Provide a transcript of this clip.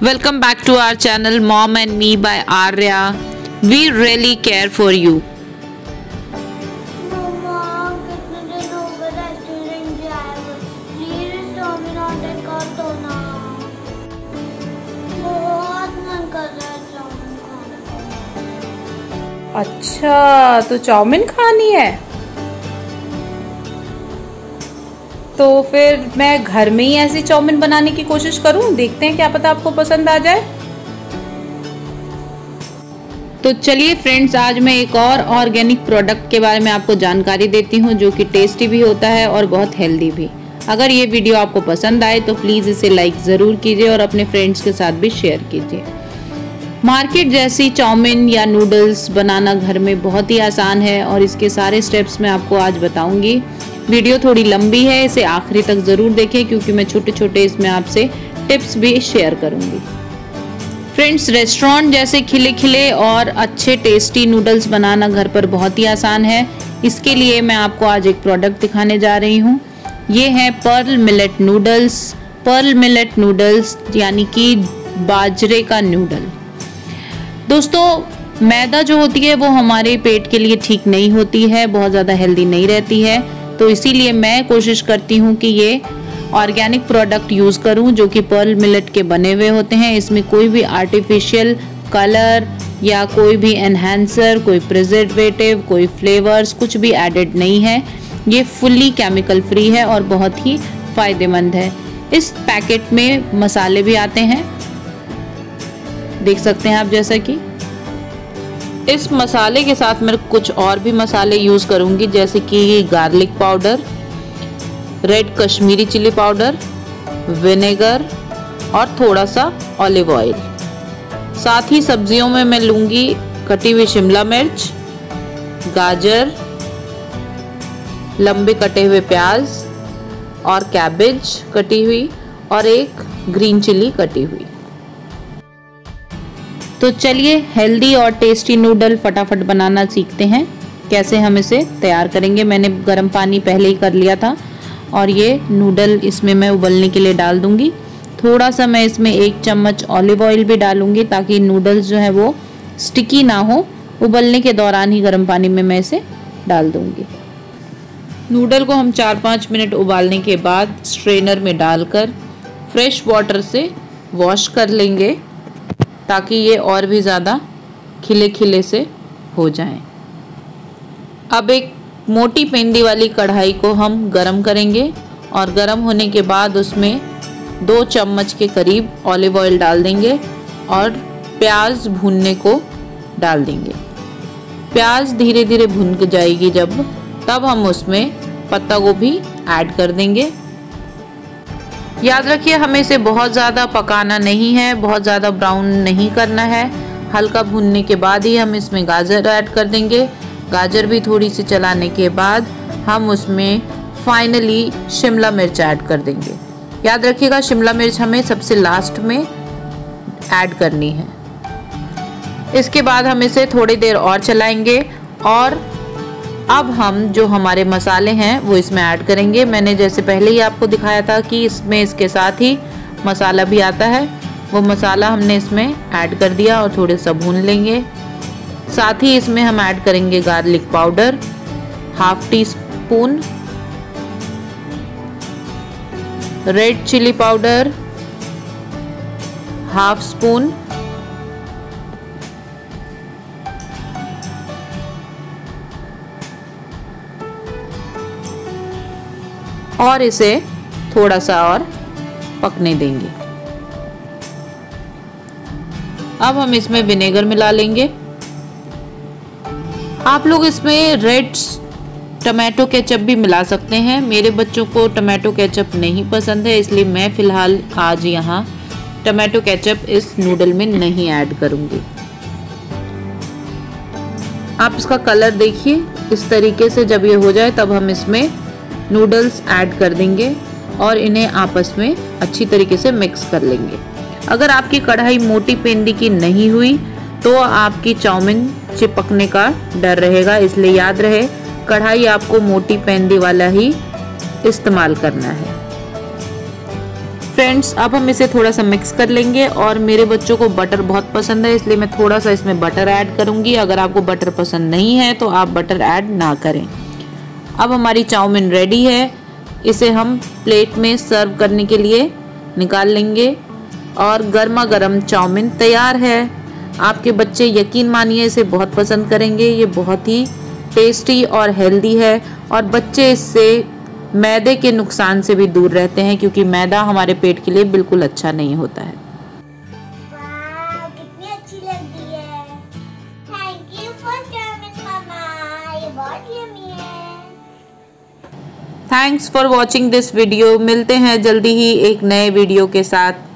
Welcome back to our channel Mom and Me by Arya. We really care for you. मम्मा कितने दिन हो गए तो फिर मैं घर में ही ऐसी चाउमीन बनाने की कोशिश करूँ? देखते हैं क्या पता आपको पसंद आ जाए। तो चलिए फ्रेंड्स, आज मैं एक और ऑर्गेनिक प्रोडक्ट के बारे में आपको जानकारी देती हूँ, जो कि टेस्टी भी होता है और बहुत हेल्दी भी। अगर ये वीडियो आपको पसंद आए तो प्लीज़ इसे लाइक ज़रूर कीजिए और अपने फ्रेंड्स के साथ भी शेयर कीजिए। मार्केट जैसी चाउमिन या नूडल्स बनाना घर में बहुत ही आसान है और इसके सारे स्टेप्स मैं आपको आज बताऊँगी। वीडियो थोड़ी लंबी है, इसे आखिरी तक ज़रूर देखें क्योंकि मैं छोटे छोटे इसमें आपसे टिप्स भी शेयर करूँगी। फ्रेंड्स, रेस्टोरेंट जैसे खिले खिले और अच्छे टेस्टी नूडल्स बनाना घर पर बहुत ही आसान है। इसके लिए मैं आपको आज एक प्रोडक्ट दिखाने जा रही हूँ। ये है pearl millet noodles pearl millet noodles यानी कि बाजरे का नूडल। दोस्तों, मैदा जो होती है, वो हमारे पेट के लिए ठीक नहीं होती है, बहुत ज़्यादा हेल्दी नहीं रहती है। तो इसीलिए मैं कोशिश करती हूँ कि ये ऑर्गेनिक प्रोडक्ट यूज़ करूँ, जो कि पर्ल मिलेट के बने हुए होते हैं। इसमें कोई भी आर्टिफिशियल कलर या कोई भी एनहेंसर कोई प्रिजर्वेटिव कोई फ्लेवर्स कुछ भी एडेड नहीं है। ये फुल्ली केमिकल फ्री है और बहुत ही फ़ायदेमंद है। इस पैकेट में मसाले भी आते हैं। देख सकते हैं आप जैसा कि। इस मसाले के साथ मैं कुछ और भी मसाले यूज़ करूँगी, जैसे कि garlic powder, red Kashmiri chilli powder, vinegar और थोड़ा सा ऑलिव ऑयल। साथ ही सब्जियों में मैं लूँगी कटी हुई शिमला मिर्च, गाजर, लंबे कटे हुए प्याज और कैबेज कटी हुई और एक ग्रीन चिली कटी हुई। तो चलिए हेल्दी और टेस्टी नूडल फटाफट बनाना सीखते हैं। कैसे हम इसे तैयार करेंगे? मैंने गर्म पानी पहले ही कर लिया था और ये नूडल इसमें मैं उबलने के लिए डाल दूँगी। थोड़ा सा मैं इसमें एक चम्मच ऑलिव ऑयल भी डालूँगी ताकि नूडल्स जो है वो स्टिकी ना हो। उबलने के दौरान ही गर्म पानी में मैं इसे डाल दूँगी। नूडल को हम चार पाँच मिनट उबालने के बाद स्ट्रेनर में डालकर फ्रेश वाटर से वॉश कर लेंगे। ताकि ये और भी ज़्यादा खिले खिले से हो जाएँ। अब एक मोटी पेंदी वाली कढ़ाई को हम गरम करेंगे और गरम होने के बाद उसमें दो चम्मच के करीब ऑलिव ऑयल डाल देंगे और प्याज भूनने को डाल देंगे प्याज धीरे धीरे भुन जाएगी जब, तब हम उसमें पत्ता गोभी ऐड कर देंगे याद रखिए, हमें इसे बहुत ज़्यादा पकाना नहीं है, बहुत ज़्यादा ब्राउन नहीं करना है। हल्का भुनने के बाद ही हम इसमें गाजर ऐड कर देंगे। गाजर भी थोड़ी सी चलाने के बाद हम उसमें फाइनली शिमला मिर्च ऐड कर देंगे। याद रखिएगा, शिमला मिर्च हमें सबसे लास्ट में ऐड करनी है। इसके बाद हम इसे थोड़ी देर और चलाएँगे और अब हम जो हमारे मसाले हैं, वो इसमें ऐड करेंगे। मैंने जैसे पहले ही आपको दिखाया था कि इसमें इसके साथ ही मसाला भी आता है। वो मसाला हमने इसमें ऐड कर दिया और थोड़े सा भून लेंगे। साथ ही इसमें हम ऐड करेंगे garlic powder half teaspoon red chilli powder half spoon और इसे थोड़ा सा और पकने देंगे। अब हम इसमें विनेगर मिला लेंगे। आप लोग इसमें रेड टमाटो केचप भी मिला सकते हैं। मेरे बच्चों को टमाटो केचप नहीं पसंद है, इसलिए मैं फ़िलहाल आज यहाँ टमाटो केचप इस नूडल में नहीं ऐड करूँगी। आप इसका कलर देखिए। इस तरीके से जब ये हो जाए, तब हम इसमें नूडल्स ऐड कर देंगे और इन्हें आपस में अच्छी तरीके से मिक्स कर लेंगे। अगर आपकी कढ़ाई मोटी पेंदी की नहीं हुई तो आपकी चाउमीन चिपकने का डर रहेगा। इसलिए याद रहे, कढ़ाई आपको मोटी पेंदी वाला ही इस्तेमाल करना है। फ्रेंड्स, अब हम इसे थोड़ा सा मिक्स कर लेंगे और मेरे बच्चों को बटर बहुत पसंद है, इसलिए मैं थोड़ा सा इसमें बटर ऐड करूँगी। अगर आपको बटर पसंद नहीं है तो आप बटर ऐड ना करें। अब हमारी चाउमीन रेडी है। इसे हम प्लेट में सर्व करने के लिए निकाल लेंगे और गर्मा गर्म चाउमीन तैयार है। आपके बच्चे यकीन मानिए, इसे बहुत पसंद करेंगे। ये बहुत ही टेस्टी और हेल्दी है और बच्चे इससे मैदे के नुकसान से भी दूर रहते हैं, क्योंकि मैदा हमारे पेट के लिए बिल्कुल अच्छा नहीं होता है। Thanks for watching this video मिलते हैं जल्दी ही एक नए वीडियो के साथ।